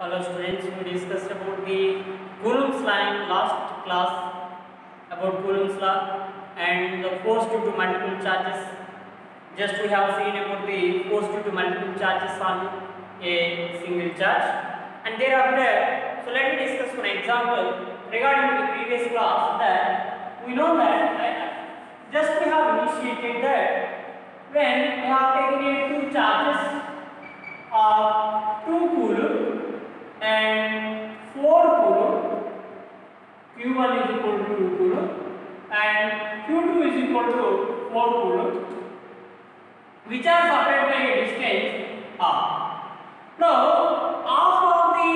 Hello students, we discussed about the Coulomb's in last class about Coulomb's law and the force due to multiple charges. Just we have seen about the force due to multiple charges on a single charge and thereafter, so let me discuss one example regarding the previous class that we know that right, just we have initiated that when we have taken two charges of 2 coulomb and 4 coulomb q1 is equal to 2 coulomb and q2 is equal to 4 coulomb which are separated by a distance r. Now half of the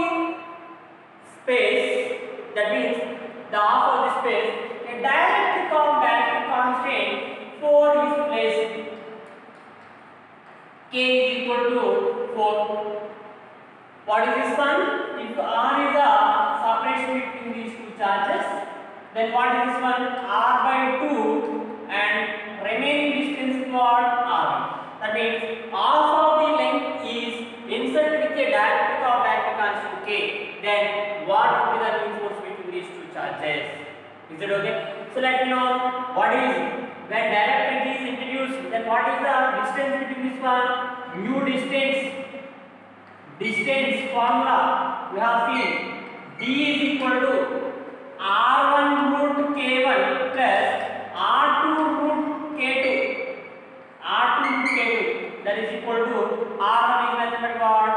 space that means the half of the space a dielectric of dielectric constant 4 is placed k is equal to 4. What is this one? If r is the separation between these two charges, then what is this one? r by 2 and remaining distance is what? r1. That means half of the length is inserted with a dielectric of dielectric constant k. Then what would be the mean force between these two charges? Is it okay? So let me know what is when dielectric is introduced. Then what is the distance between this one? Mu distance distance formula we have seen d is equal to r1 root k1 plus r2 root k2 r2 root k2 that is equal to r1 is nothing but what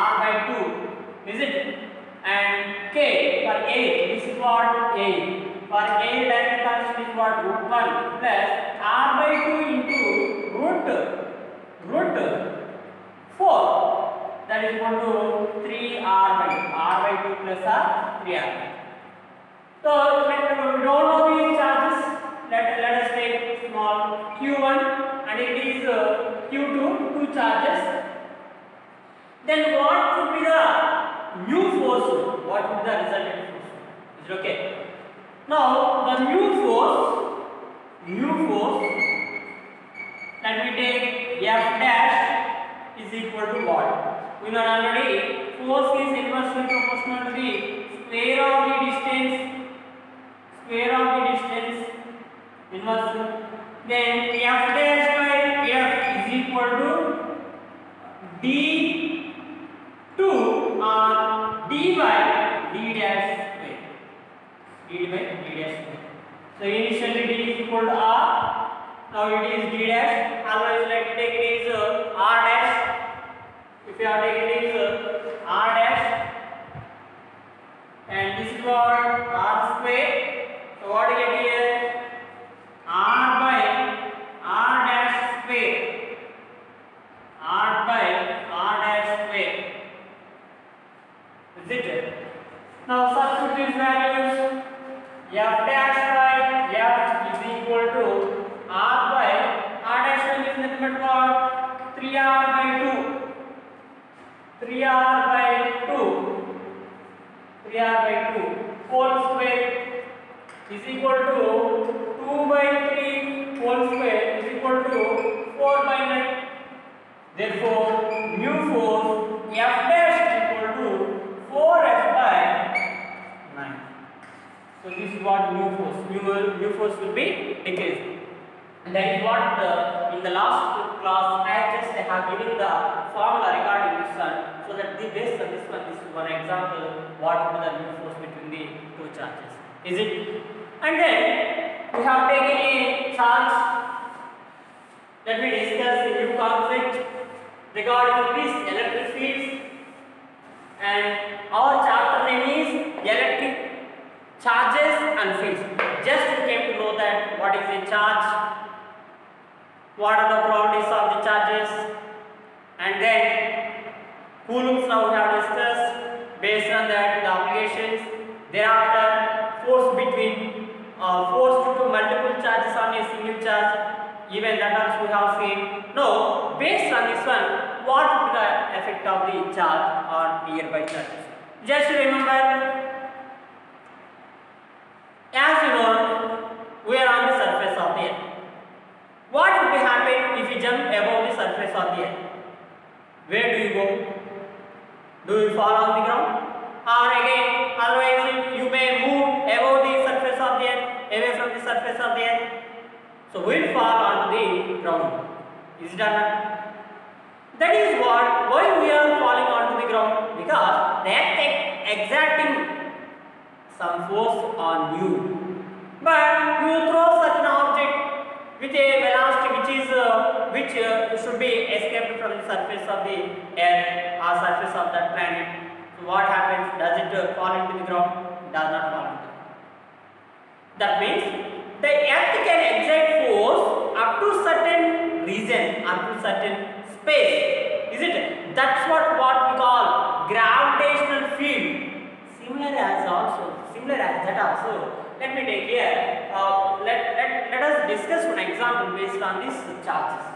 r by 2 is it and k for a this is what a for a direct constant is what root 1 plus r by 2 into root root 4 that is equal to 3r by 2 r by 2 plus r 3r by 2 so when we don't know these charges let, let us take small q1 and it is uh, q2 two charges. Then what would be the new force? What would be the resultant force? Is it okay? Now the new force new force let me take f dash is equal to what? We know already force is inversely proportional to the square of the distance square of the distance inversely. Then f dash by f is equal to d 2 on d by d dash square. D by d dash square. So initially d is equal to r now it is d dash. Otherwise let me take it is uh, r dash. If you are taking this uh, r dash. And this is what r square. So what do you get here? R by r dash square r by r dash square is it now substitute these values f dash by f is equal to r by r dash is nothing but what 3r by 2 3r by 2 3r by 2 whole square is equal to 2 by 3 whole square is equal to 4 by 9 therefore mu force f dash is equal to 4f by 9 so this is what mu force mu, mu force will be. Decreased and that is what uh, in the last class I just have given the formula regarding this one. So that the based on this one this is one example what will be the new force between the two charges. Is it? And then we have taken a charge that we discuss the new concept regarding these electric fields. And our chapter name is electric charges and fields. Just you came to know that what is a charge what are the properties of the charges? And then coulombs now we have discussed based on that the applications thereafter force between uh, force due to multiple charges on a single charge even that also we have seen. Now based on this one what would be the effect of the charge on nearby charges? Just remember as you know we are on the surface of the earth what would be happen if you jump above the surface of the earth? Where do you go? Do you fall on the ground? Or again, otherwise you may move above the surface of the earth, away from the surface of the earth. So we'll fall onto the ground. Is it not? That is what why we are falling onto the ground because they are ex- exerting some force on you. But you throw such an with a velocity which is uh, which uh, should be escaped from the surface of the earth or surface of that planet. So what happens? Does it uh, fall into the ground? Does not fall into. the ground. That means the earth can exert force up to certain region, up to certain space. Is it? That's what what we call gravitational field. Similar as also, similar as that also. Let me take here. Uh, let, let, let us discuss one example based on these charges.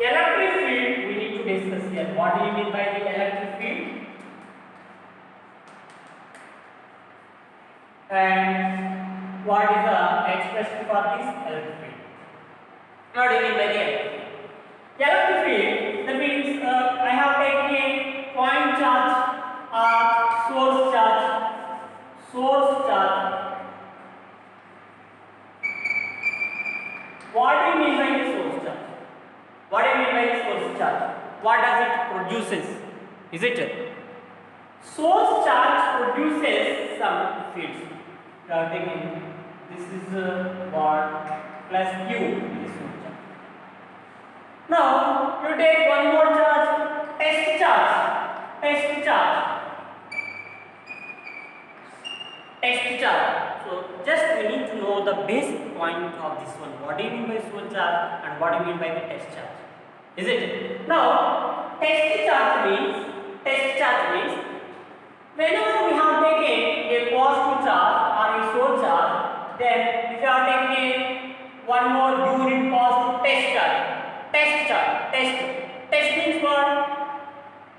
Electric field, we need to discuss here. What do you mean by the electric field? And what is the expression for this electric field? What do you mean by the electric field? Electric field, that means uh, I have taken a point charge or source charge, source charge. What do you mean by source charge? What do you mean by source charge? What does it produces? Is it? Source charge produces some fields. You are this is what plus q is source charge. Now you take one more charge, test charge, test charge, test charge. So just we need to know the basic point of this one. What do you mean by source charge and what do you mean by the test charge? Is it? Now test charge means test charge means whenever we have taken a positive charge or a source charge, then if you are taking a one more unit positive test charge, test charge, test, test means what?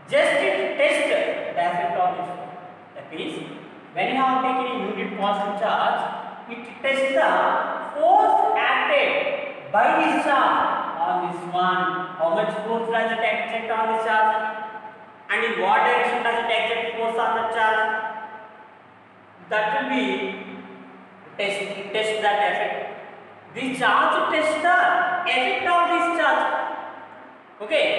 Just it test the effect of this. That means when you have taken a unit positive charge, it tests the force acted by this charge on this one. How much force does it exert on this charge? And in what direction does it exert force on the charge? That will be test, test that effect. The charge tests the effect of this charge. Okay.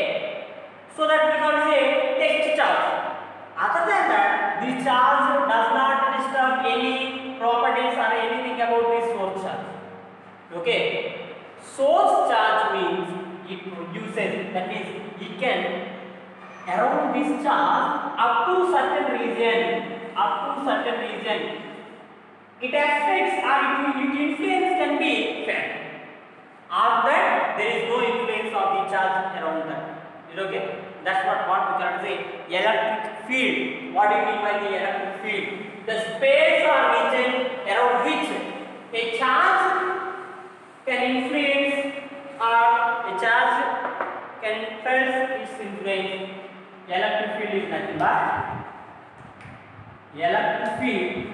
So that becomes a test charge. Other than that, the charge does not disturb any properties or anything about this source charge. Okay. Source charge means it produces, that means it can around this charge up to certain region, up to certain region. It affects or it, it influence can be felt. After that, there is no influence of the charge around that. Is okay? That's what, what we can say electric field. What do you mean by the electric field? The space or region around which a charge can influence or a charge can felt its influence. Electric field is nothing but electric field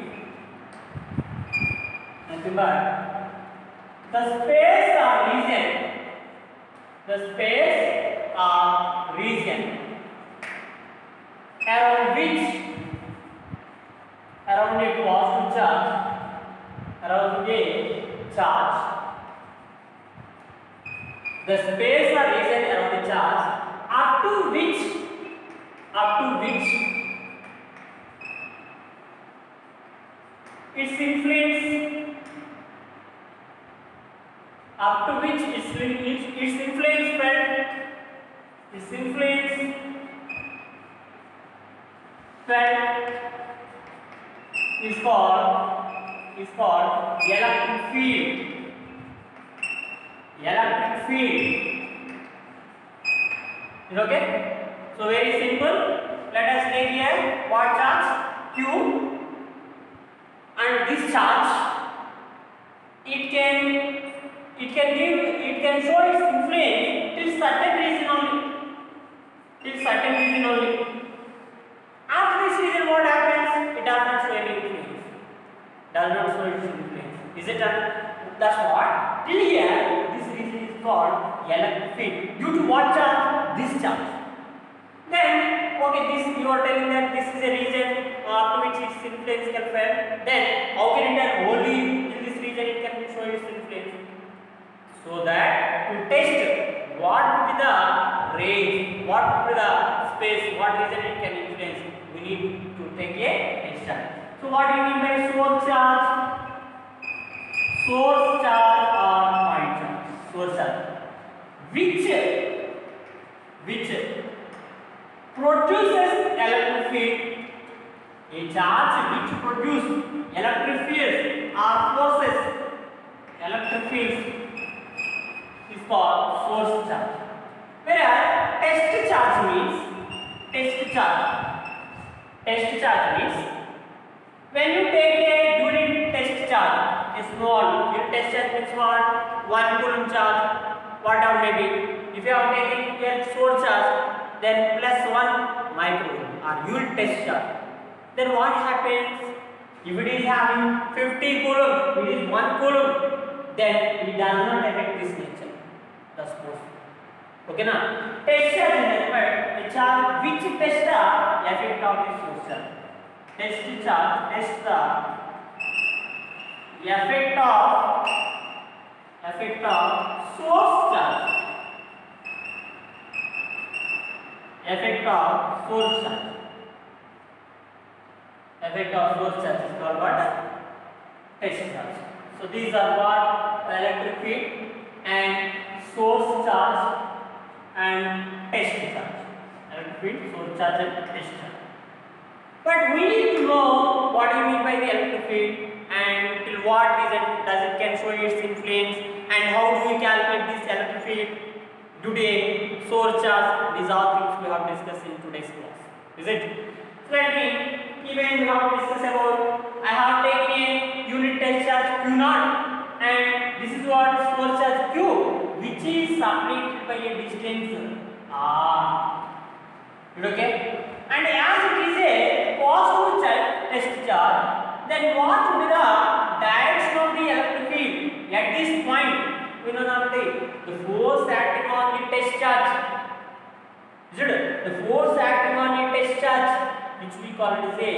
nothing but the space or region the space or region around which? Around a positive charge. Around a charge. The space or region around the charge. Up to which? Up to which? Its influence up to which its, its, its influence felt. Its influence felt is called is called electric field. Electric field. Is okay? So very simple. Let us take here what charge q and this charge it can it can give it can show its influence till certain region only. Till certain region only what happens it does not show any influence does not show its influence is it that's what till here this region is called yellow field. Due to what charge? This charge. Then, okay, this you are telling that this is a region uh, to which its influence can fail. Then, how can it tell only in this region it can show its influence? So that to test what would be the range, what would be the space, what region it can influence, we need take a charge. So, what do you mean by source charge? Source charge or point charge? Source charge. Which which produces electric field a charge which produce electric fields or forces electric fields is called source charge whereas test charge means test charge test charge means when you take a unit test charge a small unit test charge means what one coulomb charge whatever may be if you are taken a source charge then plus 1 microcoulomb or unit test charge. Then what happens? If it is having 50 coulomb, it is 1 coulomb, then it does not affect this nature. The force. Nothing but a charge which test the effect of this source charge. Test charge test the effect of effect of source charge. effect of source charge. Effect of source charge is called what? Test charge. So these are what electric field and source charge and test charge. Electric field, source charge and test charge. But we need to know what you mean by the electric field and till what reason does it can show its influence and how do we calculate this electric field today source charge these are things we have discussed in today's class is it so let me even we have discussed about i have taken a unit test charge q naught and this is what source charge q which is separated by a distance r Good, okay and as it is a positive charge test charge then what will be the direction of the electric field at this point we know already the force acting on the test charge is it the force acting on the test charge which we call it as a,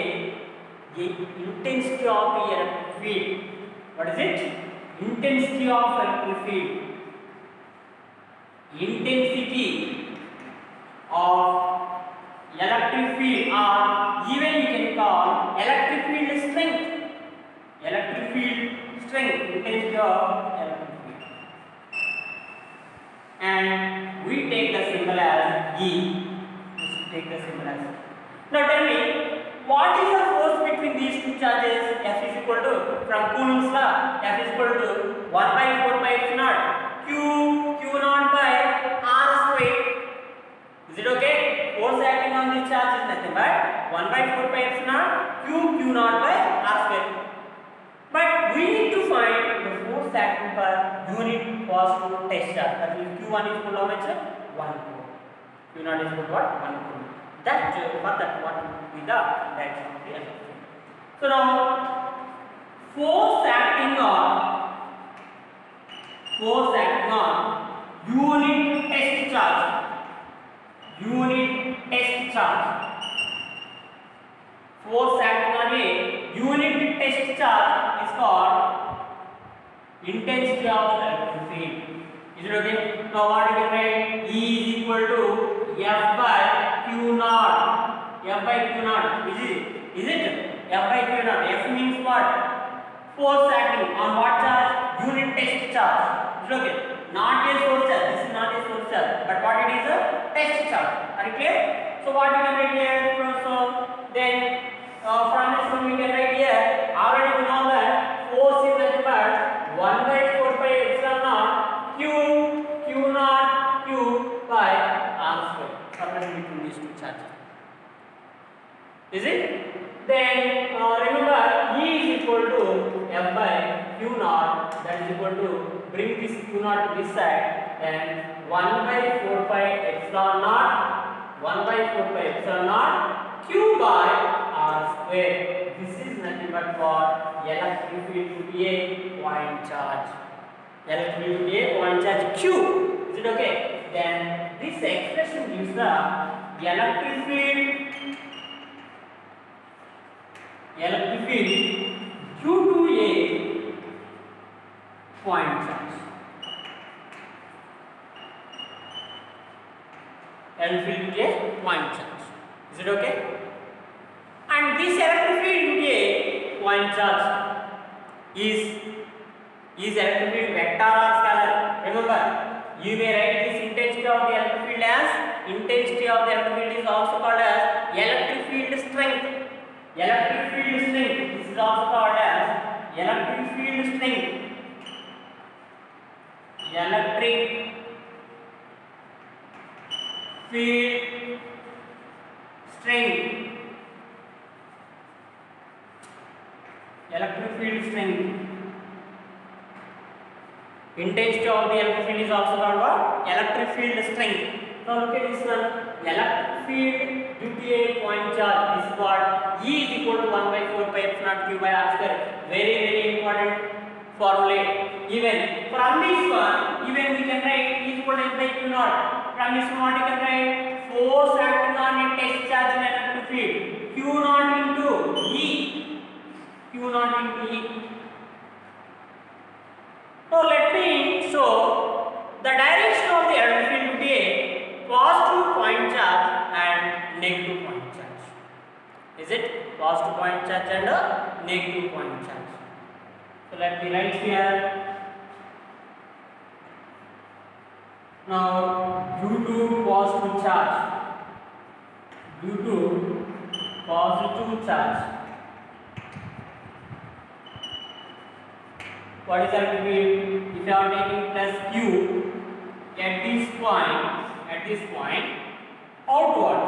a intensity of the electric field what is it intensity of electric field intensity of electric field or even you can call electric field strength electric field strength intensity of electric field and we take the symbol as E. Just take the symbol as Now tell me, what is the force between these two charges? F is equal to, from Coulomb's law, F is equal to 1 by 4 pi Q naught, Is it okay? Force acting on this charge is nothing but 1 by 4 pi Q naught, Q, Q naught by R square. But we need to find the force acting per unit positive test charge. That means Q1 is equal to how much? 1 coulomb. Q0 is equal to what? 1 coulomb. That uh, for that what will be the direction of the. So now force acting on force acting on unit test charge. Unit test charge. Force acting on a unit test charge is called intensity of electric field. Is it okay? Now what you can write? E is equal to F by Q naught. F by Q naught. Is it? Is it? F by Q naught. F means what? Force acting on what charge? Unit test charge. Is it okay? Not a source charge. This is not a source charge. But what it is a test charge. Are you clear? So what you can write here? So then uh, from this one we can write here. Already we know that force is nothing but 1 by 4 pi epsilon naught q q naught q by r square. Separation between these two charges. Is it? Then uh, remember E is equal to F by Q naught that is equal to bring this Q naught this side then 1 by 4 pi epsilon naught 1 by 4 pi epsilon naught Q by R square. This is nothing but for electric field to be a point charge. electric field to a point charge q is it okay then this expression gives the electric field electric field due to a point charge field due to a point charge. Is it okay? And this electric field due to a point charge. Is is electric field vector or scalar remember you may write this intensity of the electric field as intensity of the electric field is also called as electric field strength. Electric field strength this is also called as electric field strength. Electric field strength electric field strength intensity of the electric field is also called what electric field strength now look at this one electric field due to a point charge is what e is equal to 1 by 4 pi epsilon q by r square very very important formula even from this one even we can write e is equal to h by q naught from this you can write force acting on a test charge in electric field q naught into e q naught into e so let me show the direction of the electric field to be positive point charge and negative point charge. Is it positive point charge and a negative point charge? So let me write here. Now due to positive charge, due to positive charge, what is that field? If you are taking plus q at this point, at this point, outward,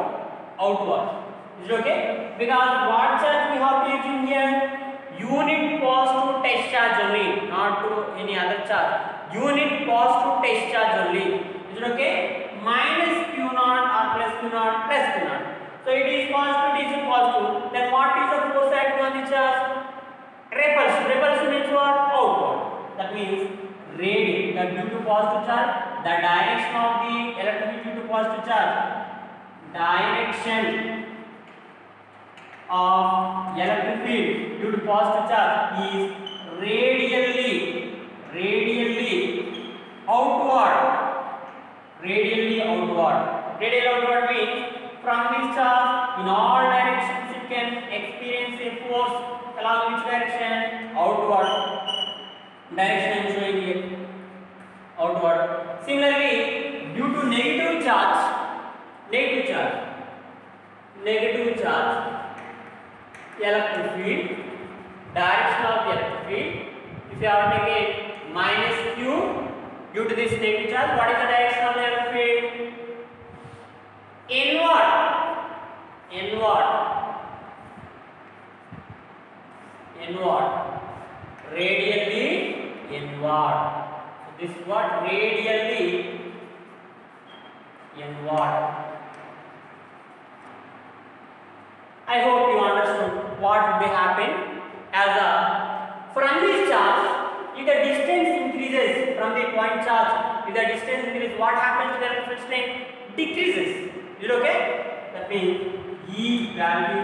outward. Is it okay? Because what charge we have taken here? Unit positive test charge only, not to any other charge. Unit positive test charge only. Is it okay? Minus q naught plus q naught plus q naught. So it is positive, it is positive. Then what is the force acting on the charge? repulsion repulsion means what outward that means radial that due to positive charge the direction of the electric due to positive charge direction of electric field due to positive charge is radially radially outward radially outward radial outward means from this charge in all directions it can experience a force along which direction outward direction I am showing here outward similarly due to negative charge negative charge negative charge electric field direction of electric field if you have taken minus q due to this negative charge what is the direction of the electric field inward. Inward. Inward. Radially inward. So this is what radially inward. I hope you understood what will be happen as a from this charge if the distance increases from the point charge if the distance increases what happens to the electric strength decreases. Is it okay? That means e value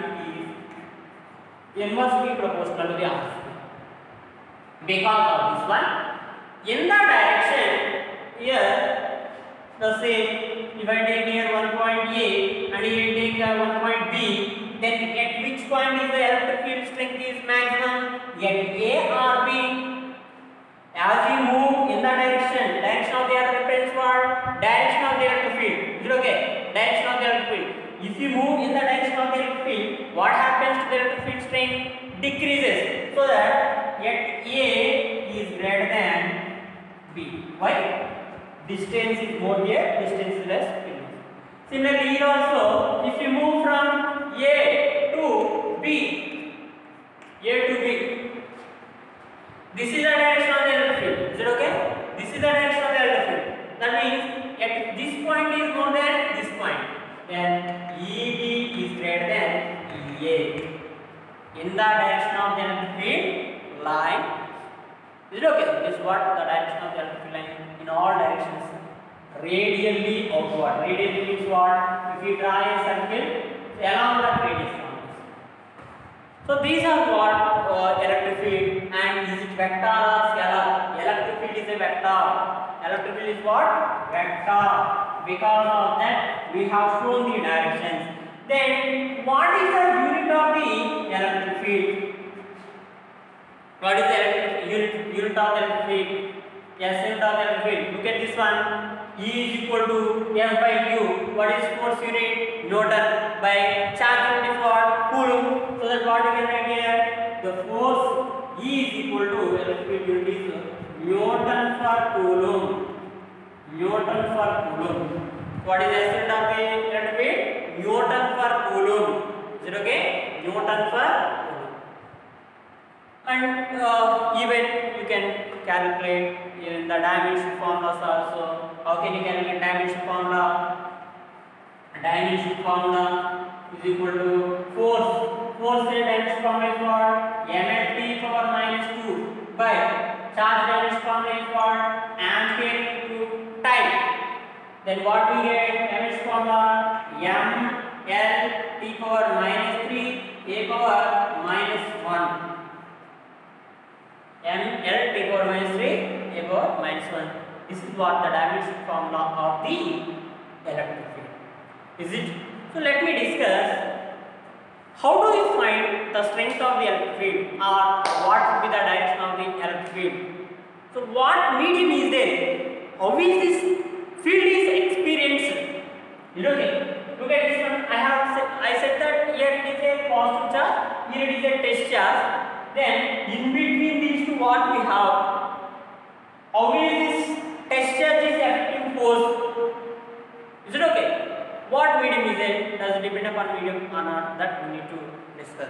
is inversely proportional to the r. Because of this one in the direction here the same if I take here one point A and if I take here one point B then at which point is the electric field strength is maximum? At A or B distance is more here distance is less here. similarly here also if you move from A to B A to B this is the direction of the electric field. Is it okay? This is the direction of the electric field. That means at this point is more than this point. Then EB is greater than EA. In the direction of the electric field line Is it okay? This is what the direction of the electric field all directions. Radially outward. Radially means what? If you draw a circle along that radius. So these are what uh, electric field and is it vector or scalar? Electric field is a vector. Electric field is what? Vector. Because of that we have shown the directions. Then what is the unit of the electric field? What is the unit unit of the electric field? Of the field. Look at this one. E is equal to F by Q. What is force unit? Newton by charge unit what? Coulomb. So that what we can write here? The force E is equal to electric unit is Newton for Coulomb. Newton for Coulomb. What is the electric field? Newton per Coulomb. Is it okay? Newton per Coulomb. And uh, even you can calculate in the dimension formulas also. How can you calculate dimension formula? Dimension formula is equal to force. Force the dimension formula is what? ml t power minus 2 by charge dimension formula is what? Ampere into time. Then what we get? Dimension formula m l t power minus 3 a power minus 1 m l t power minus 3 minus 1 this is what the dimension formula of the electric field. Is it? So let me discuss how do you find the strength of the electric field or what will be the direction of the electric field? So what medium is there? How is this field is experienced? You know okay look at this one. I have said, i said that here it is a positive charge here it is a test charge. Then in between these two what we have how is this test is affecting force is it okay? What medium is it? Does it depend upon medium or not? That we need to discuss.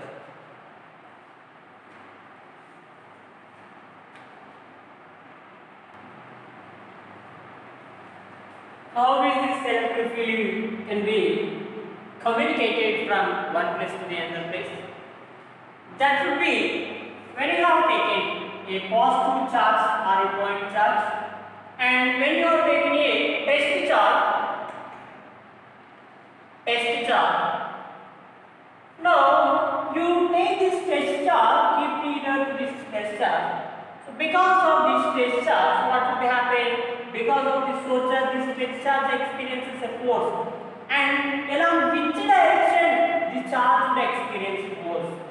How is this electric field can be communicated from one place to the other place? That would be when you have taken a positive charge or a point charge. And when you are taken a test charge test charge. Now you take this test charge keep near to this test charge. So because of this test charge what will happen? Because of this charge this test charge experiences a force. And along which direction the charge will experience force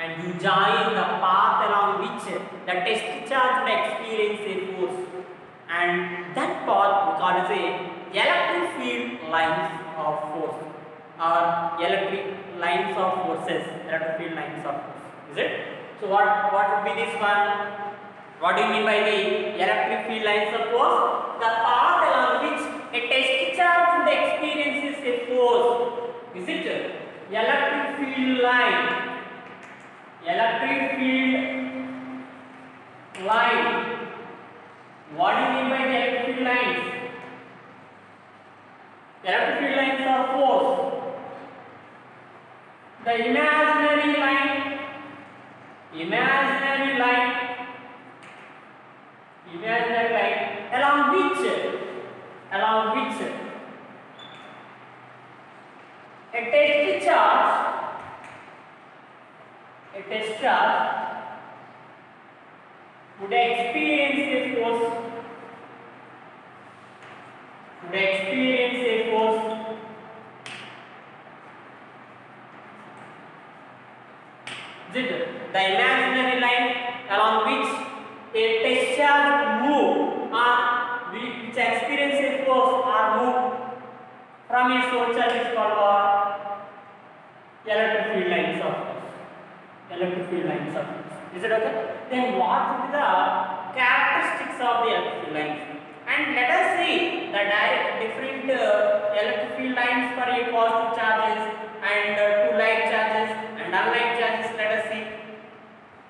and you join the path along which the test charge will experience a force. And that path we call as a electric field lines of force. Or electric lines of forces electric field lines of force. Is it? So what what would be this one? What do you mean by the electric field lines of force? The path along which a test charge experiences a force. Is it? Electric field line electric field line. What do you mean by the electric field lines? Electric field lines are force. The imaginary line, imaginary line, imaginary line along which, along which a test charge a test charge would experience a force would experience a force Z, the imaginary line along which a test charge move or which experience a force or move from a source charge is called what? electric field lines of force electric field lines of force. Is it okay? Then what will be the characteristics of the electric field lines? And let us see the different uh, electric field lines for a positive charges and uh, two like charges and unlike charges. Let us see.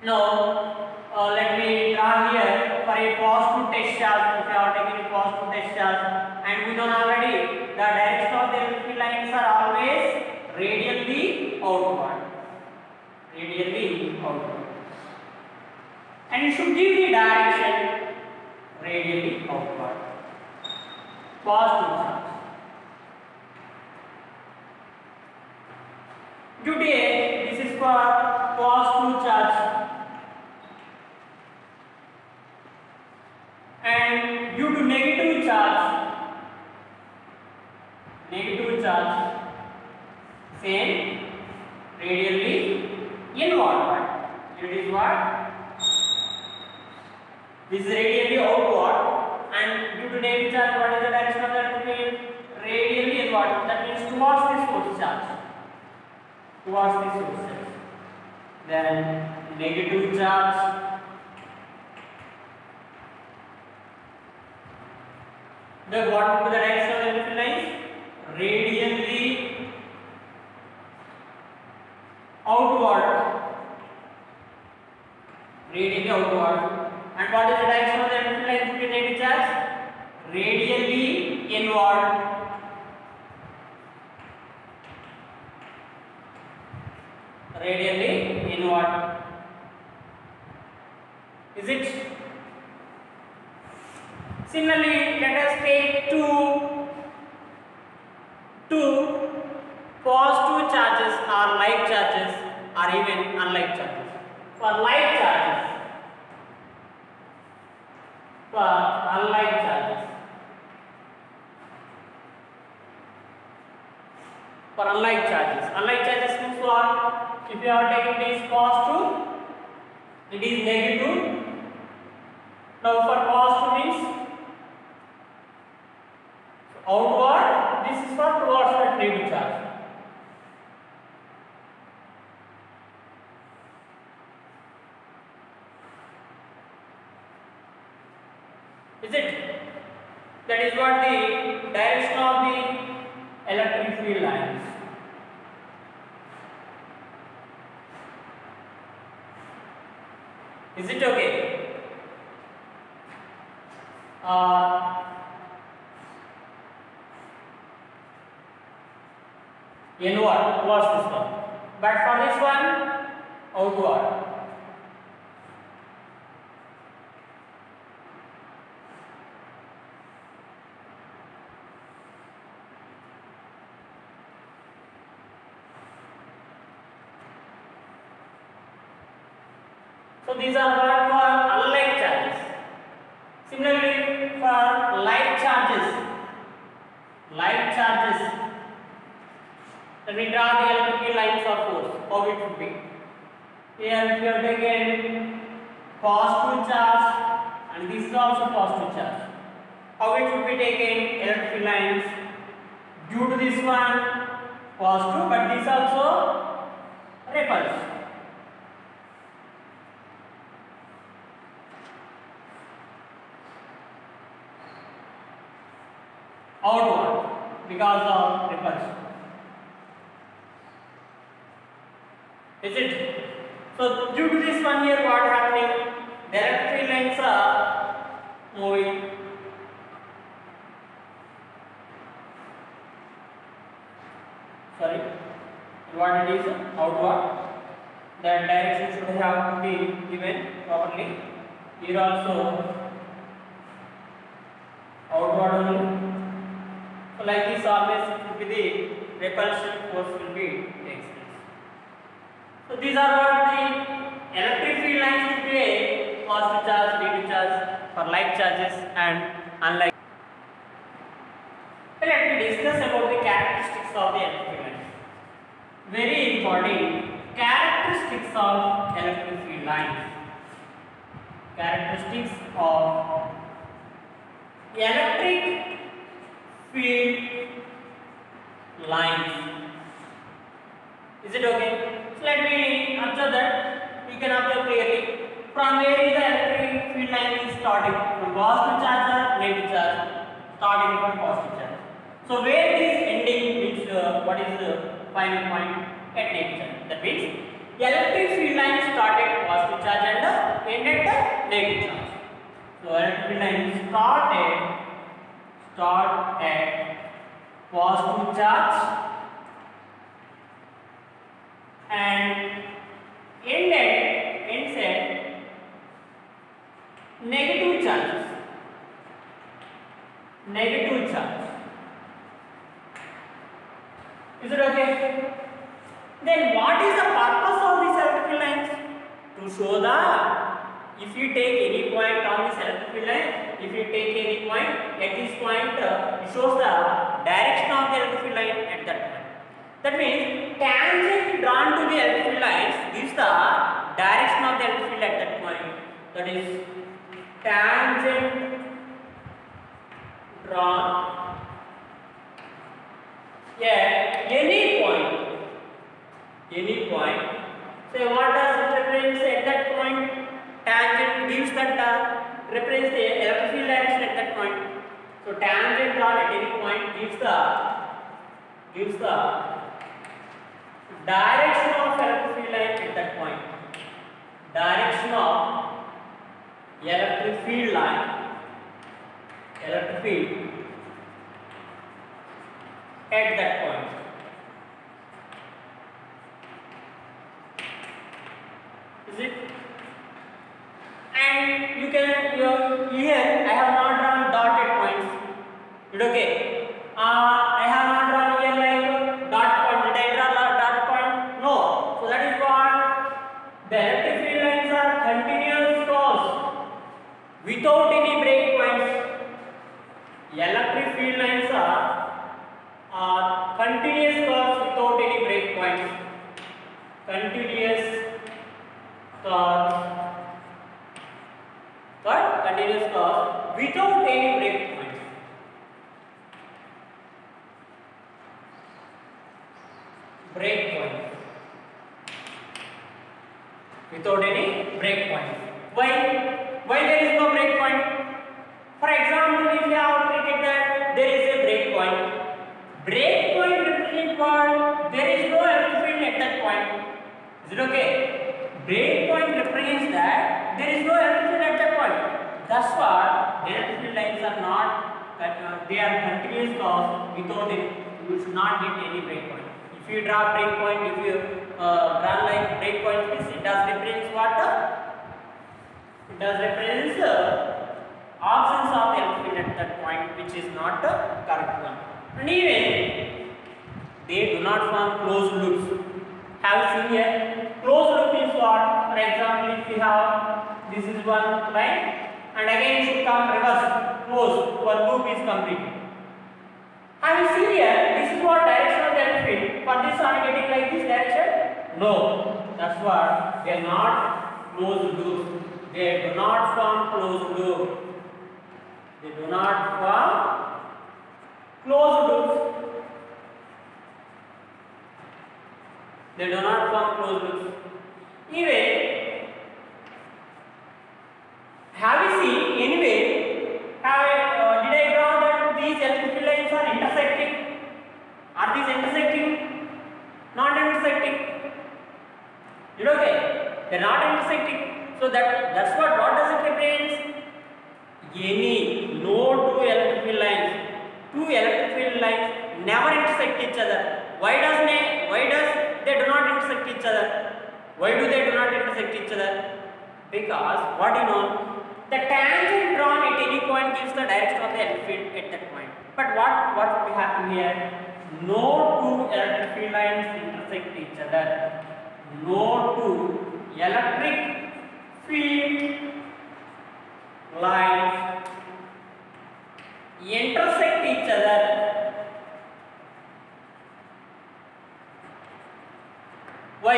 Now, uh, let me draw here for a positive test charge. If you are taking a positive test charge, and we know already the direction of the electric field lines are always radially outward radially outward. And you should give the direction radially outward. Positive charge. Due to this is for positive charge. And due to negative charge, negative charge, same radially inward. It is what? This is radially outward and due to negative charge, what is the direction of that plane? Radially inward. That means towards this source charge. Towards this source charge. Then negative charge. Then what be the direction of the different lines? Radially outward. Radially outward. And what is the direction of the different lines between negative charge? Radially inward. Radially inward. Is it? Similarly, let us take two two positive charges or like charges or even unlike charges. For like charges, for unlike charges, for unlike charges, unlike charges means what? If you are taking this cos positive, it is negative. Now for cos positive means outward, this is for towards that negative charge. That is what the direction of the electric field lines. Is it okay? Uh, inward towards this one. But for this one, outward. So these are for unlike charges. Similarly, for like charges, like charges, let me draw the electrical lines of force. How it would be? Here we have taken positive charge, and this is also positive charge. How it would be taken electrical lines? Due to this one, positive, but this also repulse. Outward because of repulsion. Is it? So due to this one here, what happening? Electric lines are moving. Sorry, what it is outward. That direction should have to be given properly. Here also outward only. So like this always it will be the repulsion force will be place. So these are what the electric field lines will be positive charge, negative charge for like charges and unlike. So let me discuss about the characteristics of the electric lines. Very important characteristics of electric field lines. Characteristics of electric field lines. Is it okay? So let me observe that. You can observe clearly. From where is the electric field line is starting? From positive charge or negative charge? Starting from positive charge. So where ending means uh, what is the final point at negative charge? That means electric field line started positive charge and uh, ended the negative charge. So electric field line started start at positive charge and ended ends at negative charge Negative charge. Is it okay? Then what is the purpose of these electrical lines? To show the if you take any point on this electrical line, if you take any point at this point, uh, it shows the direction of the electrical line at that point. That means tangent drawn to the electrical lines gives the direction of the electrical field at that point. That is tangent drawn at any point. Any point. So what does represent at that point? Tangent gives uh, represents the electric field direction at that point. So tangent drawn at any point gives the gives the direction of electric field line at that point. Direction of electric field line. Electric field at that point. Is it? And you can you here I have not drawn dotted points. It okay? Uh, I have not drawn here like dot point. Did I draw dot point? No. So that is what the electric field lines are continuous course without any break points. Electric field lines are uh, continuous course without any break points. Continuous course. What? Continuous course without any break points. Break points. Without any break points. Why? Why there is no break point? For example, if you have treated that there is a break point. Break point represents what? There is no electric field at that point. Is it okay? Break point represents that there is no electric field at that point. Thus what? The electric field lines are not, uh, they are continuous cause without it. You should not get any break point. If you draw break point, if you uh, draw like break point, means it does represents what? It does represents uh, absence of electric at that point, which is not the correct one. Even they do not form closed loops. Have you seen here? Closed loop is what? For example, if you have this is one line and again should come reverse, closed, one loop is completed. Have you seen here? This is what direction of the. For this are getting like this direction? No. That's what they are not closed loop. They do not form closed loop. They do not form closed loops. They do not form closed loops. Even have you seen anyway? Have uh, did I draw that these electric lines are intersecting? Are these intersecting? Not intersecting. You know okay? They're not intersecting. So that that's what what does it represent? Any no two electric lines, two electric field lines never intersect each other. Why does they? Why does they do not intersect each other? Why do they do not intersect each other? Because what you know, the tangent drawn at any point gives the direction of the electric field at that point. But what what will happen here? No two electric field lines intersect each other. No two electric field lines intersect each other. Why?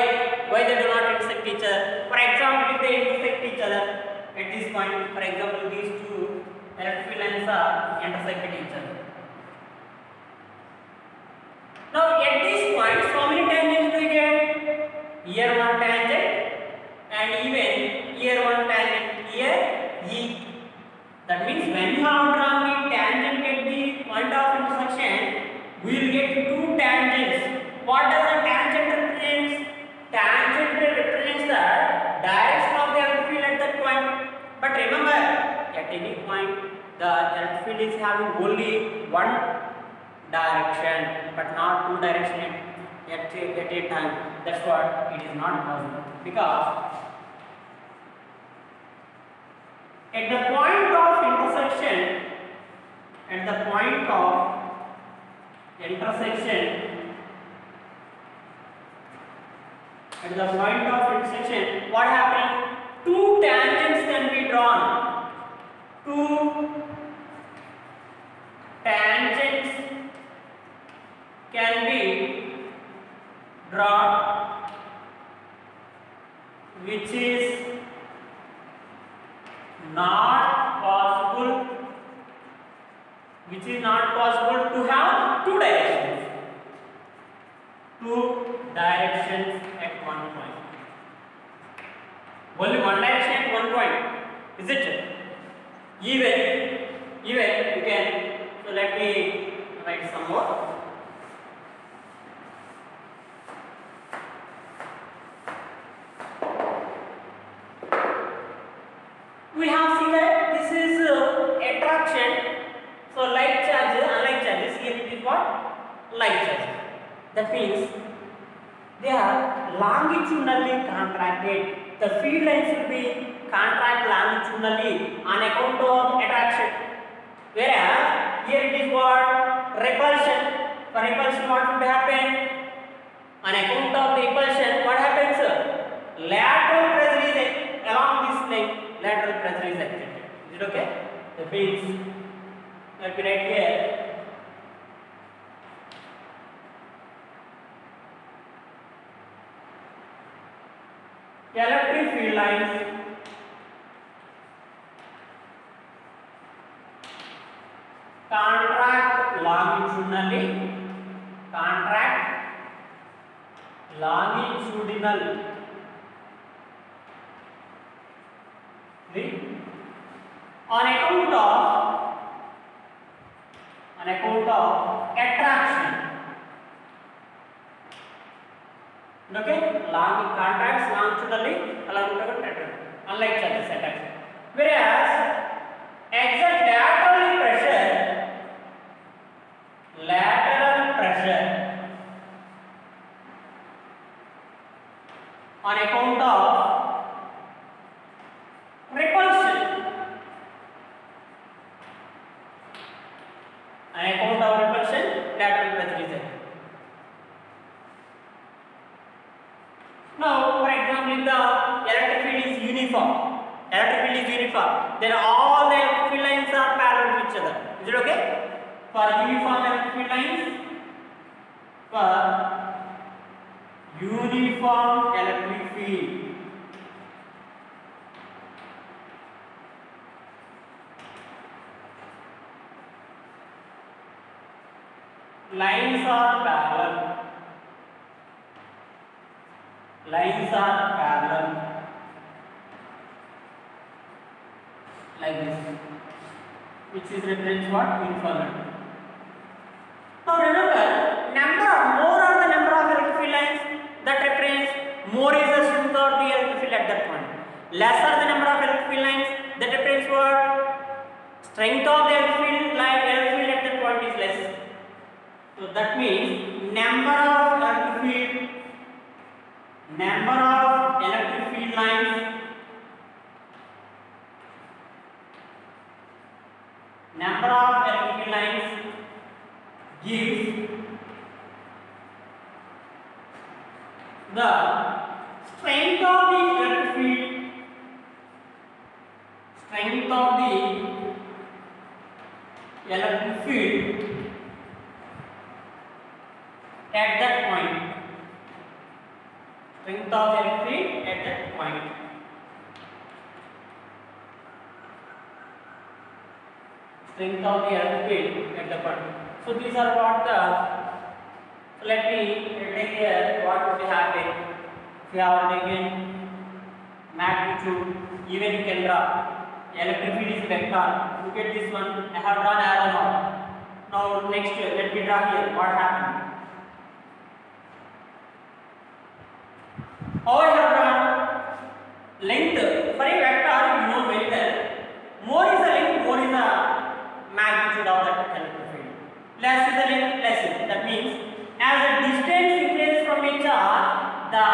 Why they do not intersect each other? For example, if they intersect each other at this point, for example, these two electric lines are intersected each other. Now, at this point, how many tangents do we get? Here one tangent, and even here one tangent. Here E. That means when you have drawn the tangent at the point of intersection, we will get two tangents. What does a tangent represent? Tangent represents the direction of the electric field at that point. But remember, at any point, the electric field is having only one direction, but not two directions at, a- at a time. That's what it is not possible because at the point of intersection at the point of intersection at the point of intersection what happening two tangents longitudinally contract longitudinal the on account of on account of attraction okay long contracts longitudinally along with attraction unlike charges attraction whereas exert lateral pressure lateral pressure on account of repulsion. On account of repulsion lateral pressure is there. Now for example if the electric field is uniform electric field is uniform then all the electric field lines are parallel to each other. Is it okay for uniform electric lines for uniform electric field. Lines are parallel. Lines are parallel. Like this. Which is represents what uniformity now remember number more are the number of electric field lines that represents more is the strength of the electric field at that point. Less are the number of electric field lines that represents what strength of the electric field line electric field at that point is less. So that means number of electric field number of electric field lines number of electric field lines gives the strength of the electric field strength of the electric field at that point. Strength of electric field at that point. Strength of the electric field at the point so these are what the so let me take here what would happen if you have taken magnitude even you can draw. Electric field is vector. Look at this one. I have drawn arrow now. Now next let me draw here. What happened? How I have drawn. Length. For a vector the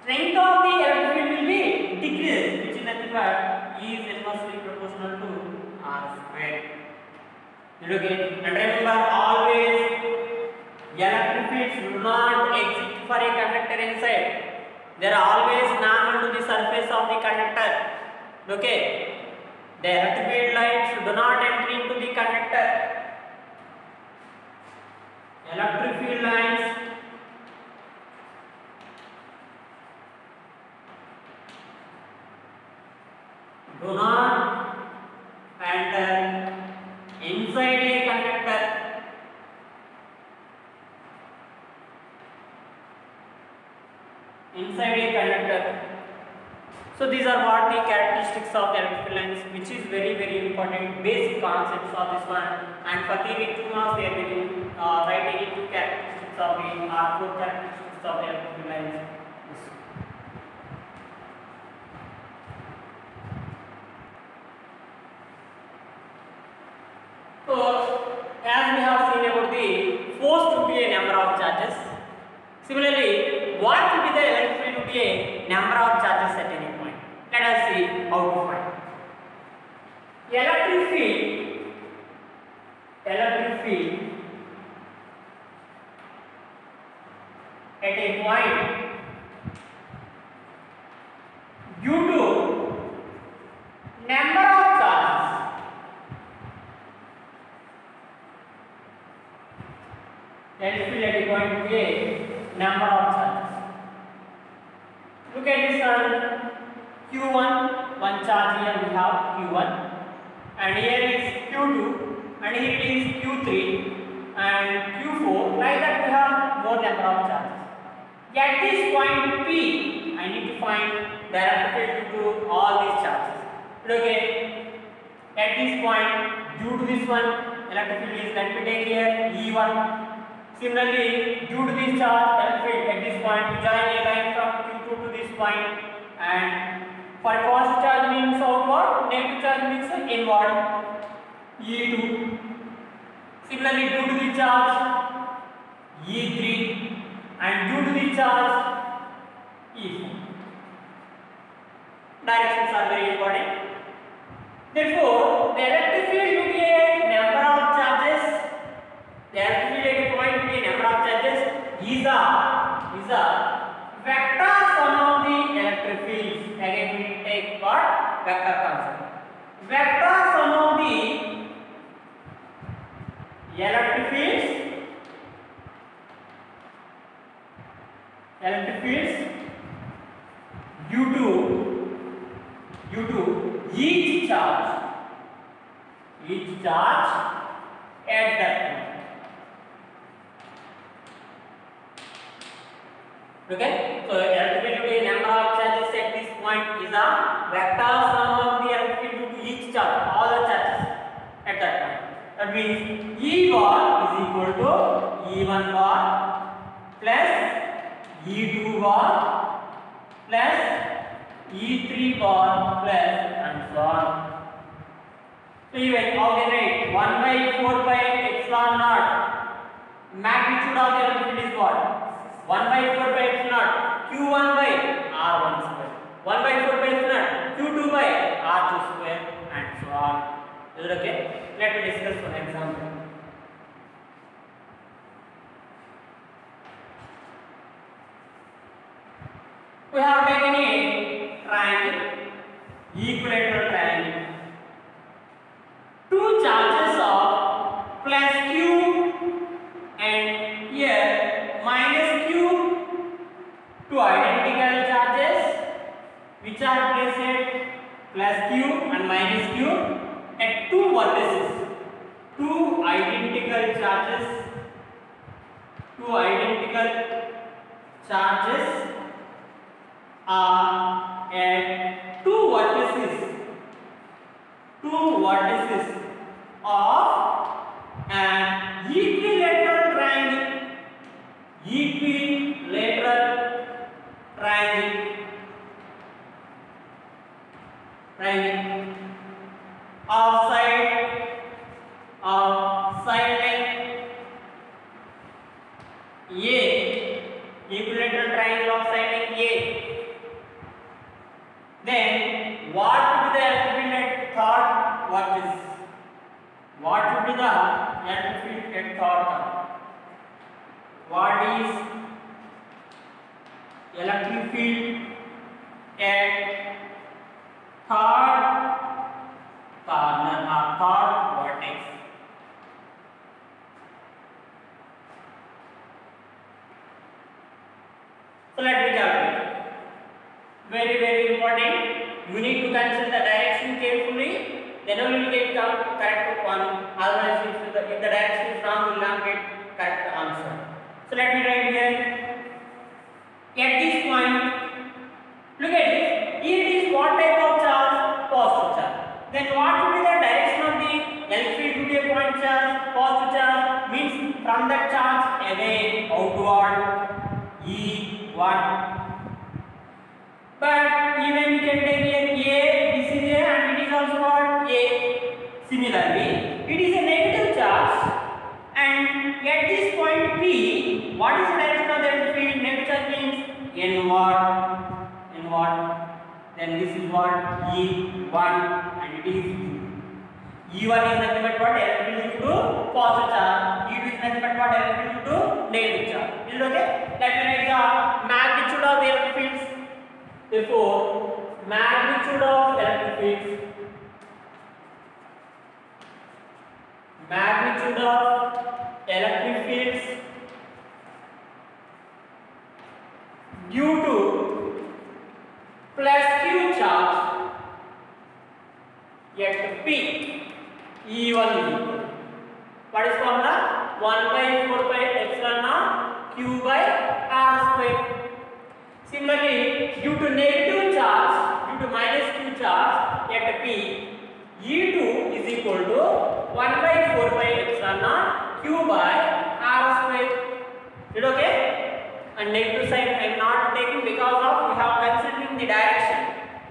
strength of the electric field will be decreased which is nothing but E is inversely proportional to R square. Did you get And remember always electric fields do not exist for a conductor inside. They are always normal to the surface of the conductor. Okay. The electric field lines do not enter into the conductor. Electric field lines do not enter inside a conductor. Inside a conductor. So these are what the characteristics of the electrical lines, which is very very important basic concepts of this one. And for theory two marks they are giving uh, into characteristics of the or four characteristics of electrical lines. Similarly, what will be the electric field to be a number of charges at any point? Let us see how to find. Electric field, electric field at a point due to number of charges us fill at a point A number of charges. Look at this one. Q1, one charge here we have Q1, and here is Q2, and here it is Q3, and Q4. Like that we have more number of charges. At this point P, I need to find the electric field to all these charges. Okay. At this point, due to this one, electric field is let me take here E1. Similarly, due to this charge, electric field at this point, we join a line from Q2 to this point, and for positive charge means outward, negative charge means inward. E2. Similarly, due to the charge, E3, and due to the charge, E4. Directions are very important. Therefore, the electric field will be a number of charges. The electric field at a point will be a number of charges. Is a is a vector sum of the electric fields. Again, we take what vector concept. Vector sum of the electric fields. Electric fields due to due to each charge each charge at that point okay so a number of charges at this point is a vector sum of the due to each charge all the charges at that point that means e bar is equal to e1 bar plus e2 bar plus E3 bar plus and so on. So how can write 1 by 4 by epsilon naught magnitude of the electric is what? 1 by 4 pi epsilon naught Q1 by R1 square 1 by 4 pi epsilon naught Q2 by R2 square and so on. Is it okay? Let me discuss one example. We have taken a triangle, equilateral triangle. Two charges of plus चार plus है plus Q and minus Q at two vertices two identical charges two identical charges are at two vertices two vertices of an triangle of side of side length A equilateral triangle of side length A then what would be the electric field at third vertex? will be the at third? What is electric field at third corner or third vertex? So let me calculate. Very very important. You need to consider the direction carefully. Then only you get correct one. Otherwise, if the, if the direction is wrong, you will not get correct answer. So let me write here. At this point, look at this. It is what type of charge? Positive charge. Then what will be the direction of the electric will be a point charge? Positive charge means from that charge away outward. E1 but and it is also what A. Similarly, it is a negative charge and at this point P, what is the direction of the field? Negative charge means inward, inward. Then this is what E1 and it is U. E1 is nothing but what electric due to positive charge. E2 is nothing but what electric due to negative charge. Is it okay? Let me write the magnitude of the electric fields. Therefore, magnitude of electric fields, magnitude of electric fields due to plus Q charge at P E1. What is formula? 1 by 4 by epsilon naught Q by R square. Similarly, due to negative charge, to minus q charge at P, E2 is equal to 1 by 4 pi epsilon naught q by r square. It okay? And negative sign I am not taking because of we have considering the direction.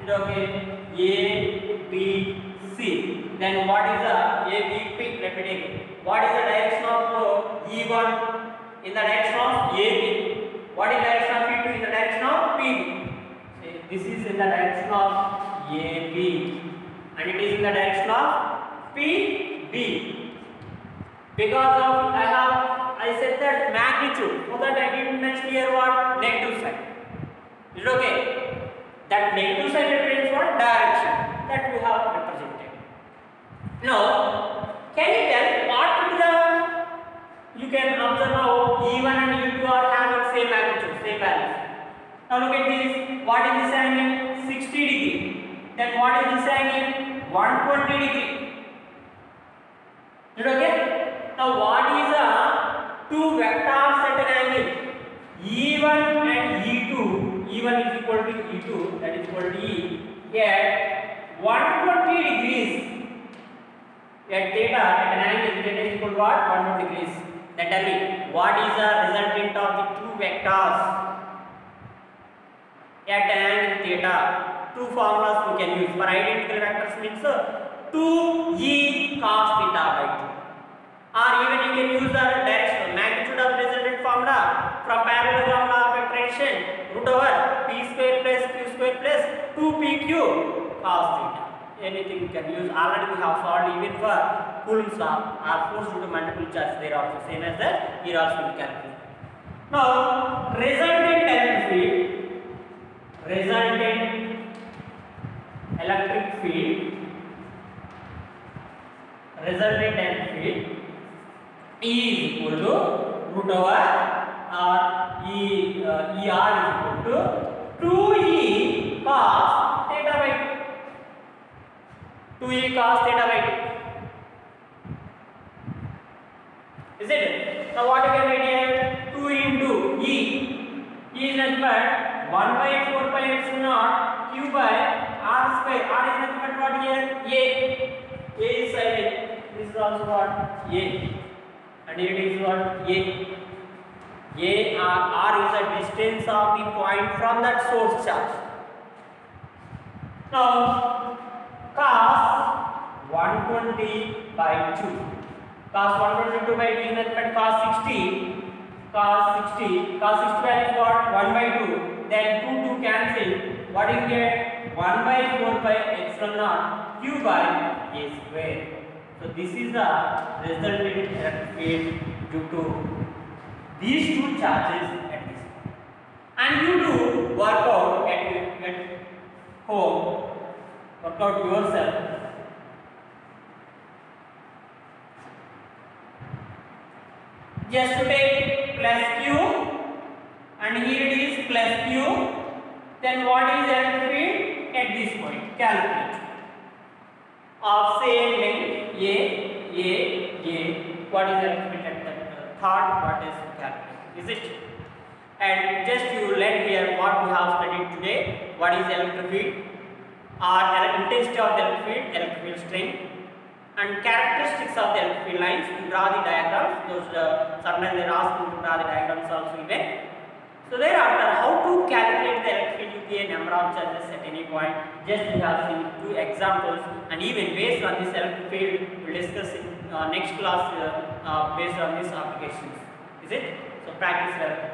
Okay? A, B, C. Then what is the A, B, P? It. What is the direction of flow? E1 in the direction of AB. What is the direction of P2 in the direction of PB? This is in the direction of AB and it is in the direction of PB. Because of I have I said that magnitude, so that I didn't mention here what negative sign. Is it okay? That negative sign represents what direction that we have represented. Now, can you tell what the you can observe now E1 and E2 are having same magnitude, same values. Now look at this. What is this angle? 60 degree. Then what is this angle? 120 degree. Is it okay? Now what is the two vectors at an angle? E1 and E2. E1 is equal to E2. That is equal to E. At 120 degrees. At theta, at an angle, is equal to what? 120 degrees. Then tell what is the resultant of the two vectors at an angle theta? Two formulas we can use for identical vectors means uh, 2e cos theta by 2. Or even you can use the direction magnitude of resultant formula from parallelogram of attraction root over p square plus q square plus 2pq cos theta. Anything you can use. Already we have solved even for Coulomb's law or force due to multiple charges. there also same as that. Here also we calculate. Now resultant field, resultant electric field, resultant electric field E is equal to root over or E uh, ER is equal to 2E cos theta by 2. 2E cos theta by Is it? Now what you can write here? 2 into E. E is nothing but 1 by 4 pi epsilon naught q by r square. R is nothing but what here? A. A is silent. This is also what? A. And it is what? A. A or R is the distance of the point from that source charge. Now, cos 120 by 2. Cos 122 by 2 is nothing but cos 60. Cos 60. Cos 60 value is what? 1 by 2. Then 2 2 cancel. What is get? 1 by 4 pi epsilon naught q by a square. So So this is the resultant electric field due to these two charges at this point. And you do work out at, at home, work out yourself. Just to take plus Q and here it is plus Q. Then what is electric field at this point? Calculate. Of same length A, A, A. What is electric field at that uh, third? What is calculate? Is it? And just you let here what we have studied today. What is electric field? Or intensity of the electric field, electric field strength and characteristics of the electric field lines. You draw the diagrams. Those uh, sometimes they ask you to draw the diagrams also even. So thereafter, how to calculate the electric field UPA number of charges at any point? Just we have seen two examples, and even based on this electric field, we'll discuss in uh, next class uh, uh, based on these applications. Is it? So practice well.